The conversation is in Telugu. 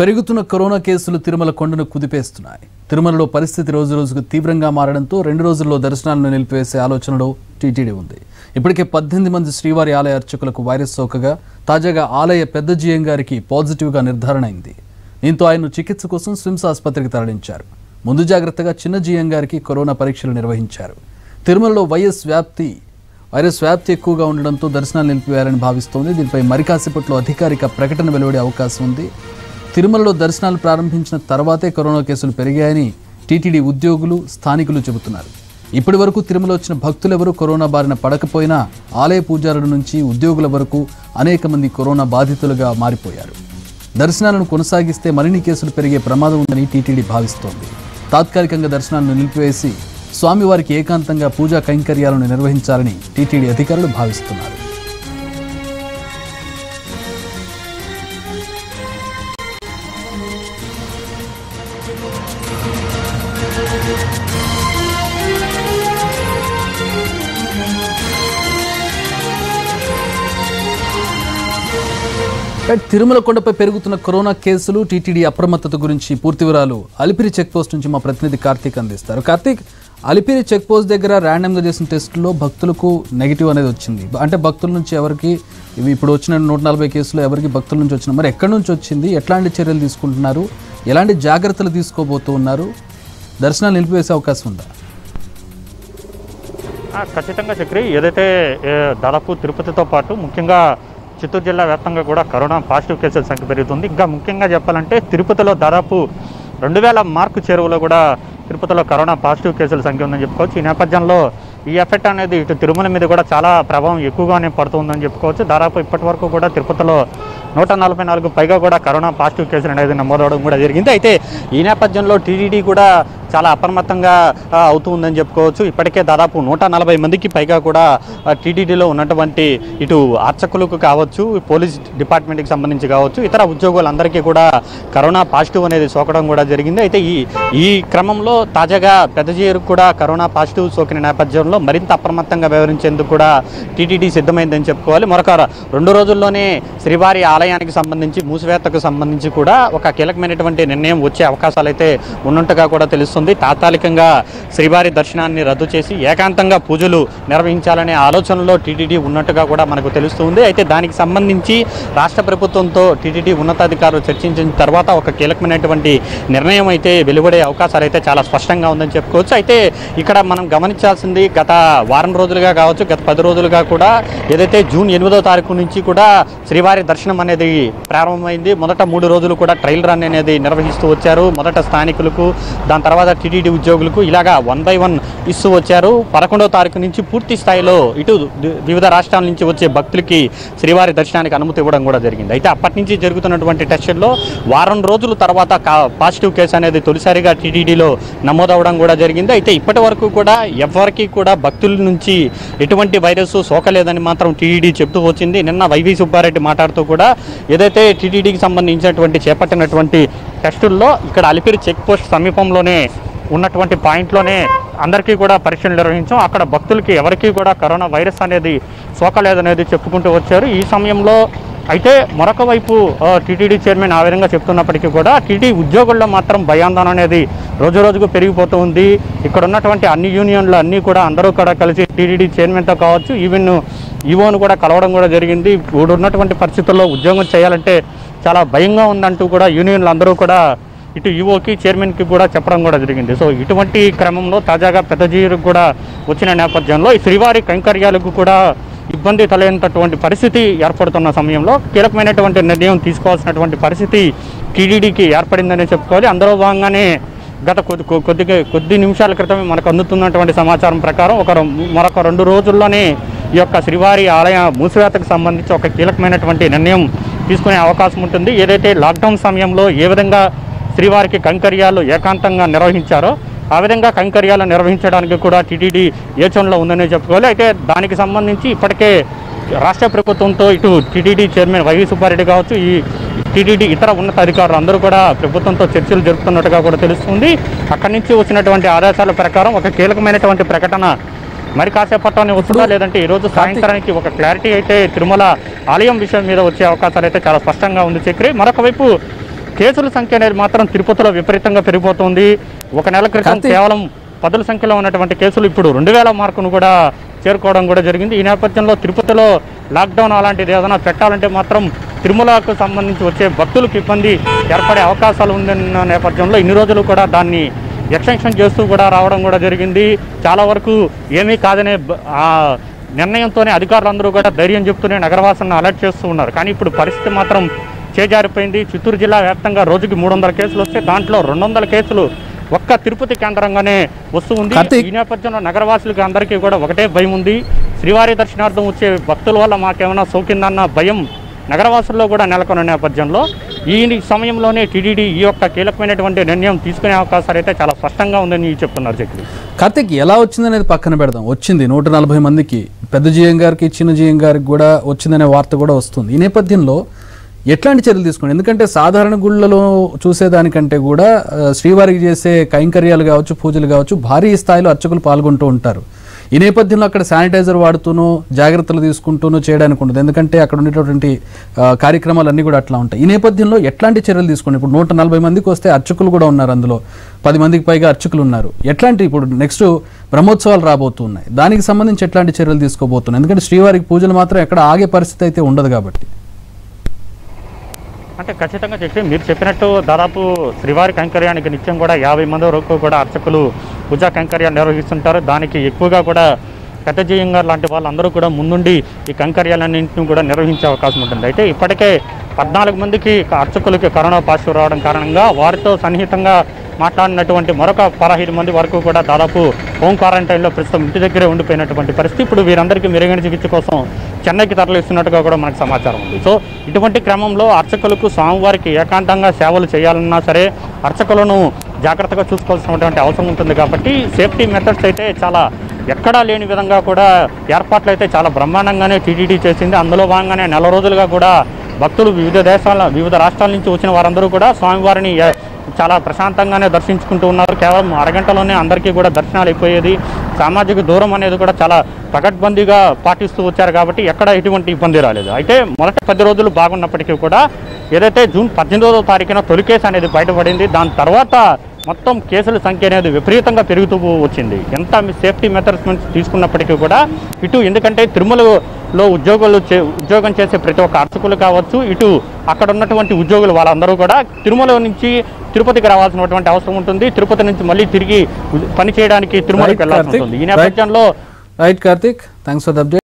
పెరుగుతున్న కరోనా కేసులు తిరుమల కొండను కుదిపేస్తున్నాయి. తిరుమలలో పరిస్థితి రోజు రోజుకు తీవ్రంగా మారడంతో రెండు రోజుల్లో దర్శనాలను నిలిపివేసే ఆలోచనలో టీటీడీ ఉంది. ఇప్పటికే పద్దెనిమిది మంది శ్రీవారి ఆలయ అర్చకులకు వైరస్ సోకగా తాజాగా ఆలయ పెద్ద జీఎం గారికి పాజిటివ్గా నిర్ధారణ అయింది. దీంతో ఆయన్ను చికిత్స కోసం స్విమ్స్ ఆసుపత్రికి తరలించారు. ముందు జాగ్రత్తగా చిన్న జీఎం గారికి కరోనా పరీక్షలు నిర్వహించారు. తిరుమలలో వైఎస్ వ్యాప్తి వైరస్ వ్యాప్తి ఎక్కువగా ఉండడంతో దర్శనాలు నిలిపివేయాలని భావిస్తోంది. దీనిపై మరి కాసేపట్లో అధికారిక ప్రకటన వెలువడే అవకాశం ఉంది. తిరుమలలో దర్శనాలు ప్రారంభించిన తర్వాతే కరోనా కేసులు పెరిగాయని టీటీడీ ఉద్యోగులు స్థానికులు చెబుతున్నారు. ఇప్పటి వరకు తిరుమల వచ్చిన భక్తులెవరూ కరోనా బారిన పడకపోయినా ఆలయ పూజారుల నుంచి ఉద్యోగుల వరకు అనేక మంది కరోనా బాధితులుగా మారిపోయారు. దర్శనాలను కొనసాగిస్తే మరిన్ని కేసులు పెరిగే ప్రమాదం ఉందని టీటీడీ భావిస్తోంది. తాత్కాలికంగా దర్శనాలను నిలిపివేసి స్వామివారికి ఏకాంతంగా పూజా కైంకర్యాలను నిర్వహించాలని టీటీడీ అధికారులు భావిస్తున్నారు. తిరుమల కొండపై పెరుగుతున్న కరోనా కేసులు టీటీడీ అప్రమత్తత గురించి పూర్తి వివరాలు అలిపిరి చెక్పోస్ట్ నుంచి మా ప్రతినిధి కార్తీక్ అందిస్తారు. కార్తీక్ అలిపిరి చెక్పోస్ట్ దగ్గర ర్యాండమ్గా చేసిన టెస్టులో భక్తులకు నెగిటివ్ అనేది వచ్చింది. అంటే భక్తుల నుంచి ఎవరికి ఇవి ఇప్పుడు వచ్చిన నూట నలభై కేసులు ఎవరికి భక్తుల నుంచి వచ్చిన మరి ఎక్కడి నుంచి వచ్చింది ఎట్లాంటి చర్యలు తీసుకుంటున్నారు ఎలాంటి జాగ్రత్తలు తీసుకోబోతూ ఉన్నారు? దర్శనాలు నిలిపివేసే అవకాశం ఉందా? ఖచ్చితంగా చక్రి. ఏదైతే దాదాపు తిరుపతితో పాటు ముఖ్యంగా చిత్తూరు జిల్లా వ్యాప్తంగా కూడా కరోనా పాజిటివ్ కేసుల సంఖ్య పెరుగుతుంది. ఇంకా ముఖ్యంగా చెప్పాలంటే తిరుపతిలో దాదాపు రెండు వేల మార్కు చేరువలో కూడా తిరుపతిలో కరోనా పాజిటివ్ కేసుల సంఖ్య ఉందని చెప్పుకోవచ్చు. ఈ నేపథ్యంలో ఈ ఎఫెక్ట్ అనేది ఇటు తిరుమల మీద కూడా చాలా ప్రభావం ఎక్కువగానే పడుతుందని చెప్పుకోవచ్చు. దాదాపు ఇప్పటి వరకు కూడా తిరుపతిలో నూట నలభై నాలుగు పైగా కూడా కరోనా పాజిటివ్ కేసులు అనేది నమోదవడం కూడా జరిగింది. అయితే ఈ నేపథ్యంలో టీడీడీ కూడా చాలా అప్రమత్తంగా ఆ, అవుతూ ఉందని చెప్పుకోవచ్చు. ఇప్పటికే దాదాపు నూట నలభై మందికి పైగా కూడా టీటీడీలో ఉన్నటువంటి ఇటు అర్చకులకు కావచ్చు పోలీస్ డిపార్ట్మెంట్కి సంబంధించి కావచ్చు ఇతర ఉద్యోగులందరికీ కూడా కరోనా పాజిటివ్ అనేది సోకడం కూడా జరిగింది. అయితే ఈ ఈ క్రమంలో తాజాగా పెద్దజీరుకు కూడా కరోనా పాజిటివ్ సోకిన నేపథ్యంలో మరింత అప్రమత్తంగా వ్యవహరించేందుకు కూడా టీటీడీ సిద్ధమైందని చెప్పుకోవాలి. మరొక రెండు రోజుల్లోనే శ్రీవారి ఆలయానికి సంబంధించి మూసివేతకు సంబంధించి కూడా ఒక కీలకమైనటువంటి నిర్ణయం వచ్చే అవకాశాలు అయితే ఉన్నట్టుగా కూడా తెలుస్తుంది. తాత్కాలికంగా శ్రీవారి దర్శనాన్ని రద్దు చేసి ఏకాంతంగా పూజలు నిర్వహించాలనే ఆలోచనలో టీటీడీ ఉన్నట్టుగా కూడా మనకు తెలుస్తుంది అయితే దానికి సంబంధించి రాష్ట్ర ప్రభుత్వంతో టీటీడీ ఉన్నతాధికారులు చర్చించిన తర్వాత ఒక కీలకమైనటువంటి నిర్ణయం అయితే వెలువడే అవకాశాలు అయితే చాలా స్పష్టంగా ఉందని చెప్పుకోవచ్చు. అయితే ఇక్కడ మనం గమనించాల్సింది గత వారం రోజులుగా కావచ్చు గత పది రోజులుగా కూడా ఏదైతే జూన్ ఎనిమిదో తారీఖు నుంచి కూడా శ్రీవారి దర్శనం అనేది ప్రారంభమైంది. మొదట మూడు రోజులు కూడా ట్రయల్ రన్ అనేది నిర్వహిస్తూ వచ్చారు. మొదట స్థానికులకు దాని తర్వాత టీటీడీ ఉద్యోగులకు ఇలాగా వన్ బై వన్ ఇస్తూ వచ్చారు. పదకొండవ తారీఖు నుంచి పూర్తి స్థాయిలో ఇటు వివిధ రాష్ట్రాల నుంచి వచ్చే భక్తులకి శ్రీవారి దర్శనానికి అనుమతి ఇవ్వడం కూడా జరిగింది. అయితే అప్పటి నుంచి జరుగుతున్నటువంటి టెస్టుల్లో వారం రోజుల తర్వాత కా- పాజిటివ్ కేసు అనేది తొలిసారిగా టీటీడీలో నమోదవడం కూడా జరిగింది. అయితే ఇప్పటి వరకు కూడా ఎవరికి కూడా భక్తుల నుంచి ఎటువంటి వైరస్ సోకలేదని మాత్రం టీటీడీ చెప్తూ వచ్చింది. నిన్న వైవి సుబ్బారెడ్డి మాట్లాడుతూ కూడా ఏదైతే టీటీడీకి సంబంధించినటువంటి చేపట్టినటువంటి టెస్టుల్లో ఇక్కడ అలిపిరి చెక్ పోస్ట్ సమీపంలోనే ఉన్నటువంటి పాయింట్లోనే అందరికీ కూడా పరీక్షలు నిర్వహించాం. అక్కడ భక్తులకి ఎవరికీ కూడా కరోనా వైరస్ అనేది సోకలేదనేది చెప్పుకుంటూ వచ్చారు. ఈ సమయంలో అయితే మరొక వైపు టీటీడీ చైర్మన్ ఆ విధంగా చెప్తున్నప్పటికీ కూడా టీటీ ఉద్యోగుల్లో మాత్రం భయాందోళన అనేది రోజు రోజుకు పెరిగిపోతూ ఉంది. ఇక్కడ ఉన్నటువంటి అన్ని యూనియన్లు అన్నీ కూడా అందరూ కూడా కలిసి టీటీడీ చైర్మన్తో కావచ్చు ఈవెన్ ఈవోను కూడా కలవడం కూడా జరిగింది. ఇప్పుడు ఉన్నటువంటి పరిస్థితుల్లో ఉద్యోగం చేయాలంటే చాలా భయంగా ఉందంటూ కూడా యూనియన్లు అందరూ కూడా ఇటు ఈవోకి చైర్మన్కి కూడా చెప్పడం కూడా జరిగింది. సో ఇటువంటి క్రమంలో తాజాగా పెద్దజీరుకు కూడా వచ్చిన నేపథ్యంలో ఈ శ్రీవారి కైంకర్యాలకు కూడా ఇబ్బంది తలైనటువంటి పరిస్థితి ఏర్పడుతున్న సమయంలో కీలకమైనటువంటి నిర్ణయం తీసుకోవాల్సినటువంటి పరిస్థితి టీడీడీకి ఏర్పడిందనే చెప్పుకోవాలి. అందులో భాగంగానే గత కొద్ది కొ- కొద్దిగా కొద్ది నిమిషాల క్రితమే మనకు అందుతున్నటువంటి సమాచారం ప్రకారం ఒక మరొక రెండు రోజుల్లోనే ఈ యొక్క శ్రీవారి ఆలయ మూసివేతకు సంబంధించి ఒక కీలకమైనటువంటి నిర్ణయం తీసుకునే అవకాశం ఉంటుంది. ఏదైతే లాక్డౌన్ సమయంలో ఏ విధంగా శ్రీవారికి కంకర్యాలు ఏకాంతంగా నిర్వహించారో ఆ విధంగా కంకర్యాలు నిర్వహించడానికి కూడా టీటీడీ ఏచంలో ఉందనే చెప్పుకోవాలి. అయితే దానికి సంబంధించి ఇప్పటికే రాష్ట్ర ప్రభుత్వంతో ఇటు టీటీడీ చైర్మన్ వైవి సుబ్బారెడ్డి కావచ్చు ఈ టీటీడీ ఇతర ఉన్నత అధికారులు అందరూ కూడా ప్రభుత్వంతో చర్చలు జరుపుతున్నట్టుగా కూడా తెలుస్తుంది. అక్కడి నుంచి వచ్చినటువంటి ఆదేశాల ప్రకారం ఒక కీలకమైనటువంటి ప్రకటన మరి కాసేపట్లోనే వస్తుందా లేదంటే ఈ రోజు సాయంత్రానికి ఒక క్లారిటీ అయితే తిరుమల ఆలయం విషయం మీద వచ్చే అవకాశాలు అయితే చాలా స్పష్టంగా ఉంది చక్రి మరొక వైపు కేసుల సంఖ్య అనేది మాత్రం తిరుపతిలో విపరీతంగా పెరిగిపోతుంది ఒక నెల క్రితం. కేవలం పదుల సంఖ్యలో ఉన్నటువంటి కేసులు ఇప్పుడు రెండు వేల మార్కును కూడా చేరుకోవడం కూడా జరిగింది ఈ నేపథ్యంలో తిరుపతిలో లాక్డౌన్ అలాంటిది ఏదైనా పెట్టాలంటే మాత్రం తిరుమలకు సంబంధించి వచ్చే భక్తులకు ఇబ్బంది ఏర్పడే అవకాశాలు ఉందన్న నేపథ్యంలో ఇన్ని రోజులు కూడా దాన్ని ఎక్స్టెన్షన్ చేస్తూ కూడా రావడం కూడా జరిగింది. చాలా వరకు ఏమీ కాదనే నిర్ణయంతోనే అధికారులందరూ కూడా ధైర్యం చెప్తూనే నగరవాసులను అలర్ట్ చేస్తూ ఉన్నారు. కానీ ఇప్పుడు పరిస్థితి మాత్రం చేజారిపోయింది. చిత్తూరు జిల్లా వ్యాప్తంగా రోజుకి మూడు కేసులు వస్తే దాంట్లో రెండు వందల కేసులు ఒక్క తిరుపతి కేంద్రంగానే వస్తూ ఉంది. ఈ నేపథ్యంలో నగరవాసులకి అందరికీ కూడా ఒకటే భయం ఉంది. శ్రీవారి దర్శనార్థం వచ్చే భక్తుల వల్ల మాకేమైనా సోకిందన్న భయం నగరవాసుల్లో కూడా నెలకొన్న నేపథ్యంలో. ఈ సమయంలోనే టీడీడీ ఈ యొక్క కీలకమైనటువంటి నిర్ణయం తీసుకునే అవకాశాలు అయితే చాలా స్పష్టంగా ఉందని చెప్తున్నారు చక్రి కార్తిక్ ఎలా వచ్చిందనేది పక్కన పెడదాం. వచ్చింది నూట నలభై మందికి. పెద్ద జీఎం గారికి చిన్న జీఎం గారికి కూడా వచ్చిందనే వార్త కూడా వస్తుంది. ఈ నేపథ్యంలో ఎట్లాంటి చర్యలు తీసుకోండి? ఎందుకంటే సాధారణ గుళ్ళలో చూసేదానికంటే కూడా శ్రీవారికి చేసే కైంకర్యాలు కావచ్చు పూజలు కావచ్చు భారీ స్థాయిలో అర్చకులు పాల్గొంటూ ఉంటారు. ఈ నేపథ్యంలో అక్కడ శానిటైజర్ వాడుతూనూ జాగ్రత్తలు తీసుకుంటూనూ చేయడానికి ఉండదు. ఎందుకంటే అక్కడ ఉండేటటువంటి కార్యక్రమాలు కార్యక్రమాలన్నీ కూడా అట్లా ఉంటాయి. ఈ నేపథ్యంలో ఎట్లాంటి చర్యలు తీసుకోండి ఇప్పుడు నూట నలభై మందికి వస్తే అర్చకులు కూడా ఉన్నారు అందులో. పది మందికి పైగా అర్చకులు ఉన్నారు. ఎట్లాంటి ఇప్పుడు నెక్స్ట్ బ్రహ్మోత్సవాలు రాబోతున్నాయి. దానికి సంబంధించి ఎట్లాంటి చర్యలు తీసుకోబోతున్నాయి? ఎందుకంటే శ్రీవారికి పూజలు మాత్రం ఎక్కడ ఆగే పరిస్థితి అయితే ఉండదు కాబట్టి. అంటే ఖచ్చితంగా చెప్పి మీరు చెప్పినట్టు దాదాపు శ్రీవారి కైంకర్యానికి నిత్యం కూడా యాభై మంది వరకు కూడా అర్చకులు పూజా కైంకర్యాలు నిర్వహిస్తుంటారు. దానికి ఎక్కువగా కూడా కథజీయం గారు లాంటి వాళ్ళందరూ కూడా ముందుండి ఈ కైంకర్యాలన్నింటినీ కూడా నిర్వహించే అవకాశం ఉంటుంది. అయితే ఇప్పటికే పద్నాలుగు మందికి అర్చకులకి కరోనా పాజిటివ్ రావడం కారణంగా వారితో సన్నిహితంగా మాట్లాడినటువంటి మరొక పదహైదు మంది వరకు కూడా దాదాపు హోమ్ క్వారంటైన్లో ప్రస్తుతం ఇంటి దగ్గరే ఉండిపోయినటువంటి పరిస్థితి. ఇప్పుడు వీరందరికీ మెరుగైన చికిత్స కోసం చెన్నైకి తరలిస్తున్నట్టుగా కూడా మనకు సమాచారం ఉంది. సో ఇటువంటి క్రమంలో అర్చకులకు స్వామివారికి ఏకాంతంగా సేవలు చేయాలన్నా సరే అర్చకులను జాగ్రత్తగా చూసుకోవాల్సినటువంటి అవసరం ఉంటుంది కాబట్టి సేఫ్టీ మెథడ్స్ అయితే చాలా ఎక్కడా లేని విధంగా కూడా ఏర్పాట్లు అయితే చాలా బ్రహ్మాండంగానే టీటీడీ చేసింది. అందులో భాగంగానే నెల రోజులుగా కూడా భక్తులు వివిధ దేశాల వివిధ రాష్ట్రాల నుంచి వచ్చిన వారందరూ కూడా స్వామివారిని చాలా ప్రశాంతంగానే దర్శించుకుంటూ ఉన్నారు. కేవలం అరగంటలోనే అందరికీ కూడా దర్శనాలు అయిపోయేది. సామాజిక దూరం అనేది కూడా చాలా పకడ్బందీగా పాటిస్తూ వచ్చారు కాబట్టి ఎక్కడ ఎటువంటి ఇబ్బంది రాలేదు. అయితే మొదటి పది రోజులు బాగున్నప్పటికీ కూడా ఏదైతే జూన్ పద్దెనిమిదవ తారీఖున తొలి కేసు అనేది బయటపడింది దాని తర్వాత మొత్తం కేసుల సంఖ్య అనేది విపరీతంగా పెరుగుతూ వచ్చింది. ఎంత సేఫ్టీ మెథడ్స్ తీసుకున్నప్పటికీ కూడా ఇటు ఎందుకంటే తిరుమల తిరుమలలో ఉద్యోగులు చే ఉద్యోగం చేసే ప్రతి ఒక్క అర్చకులు కావచ్చు ఇటు అక్కడ ఉన్నటువంటి ఉద్యోగులు వాళ్ళందరూ కూడా తిరుమల నుంచి తిరుపతికి రావాల్సినటువంటి అవసరం ఉంటుంది తిరుపతి నుంచి మళ్ళీ తిరిగి పని చేయడానికి తిరుమలకి వెళ్ళాల్సి. ఉంటుంది ఈ. నేపథ్యంలో రైట్ కార్తిక్ థ్యాంక్స్ ఫర్